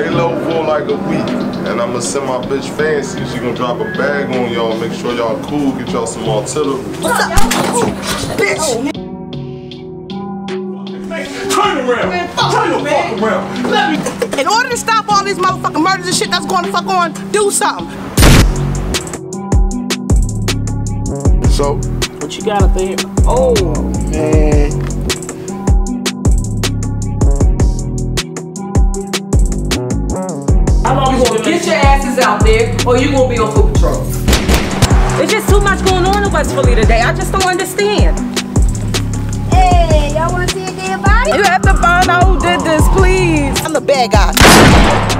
Lay low for like a week. And I'ma send my bitch fancy. She gonna drop a bag on y'all. Make sure y'all cool. Get y'all some artillery. What's up? Bitch! Turn around. man Turn the fuck around. Let me. In order to stop all these motherfucking murders and shit that's going to fuck on, do something. So, What you got up there? Oh, get your asses out there, or you gonna be on foot patrol. It's just too much going on in West Philly today. I just don't understand. Hey, y'all wanna see a dead body? You have to find out who did this, please. I'm the bad guy.